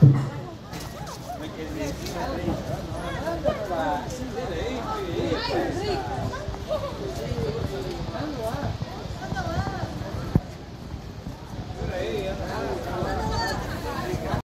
Ai, Henrique.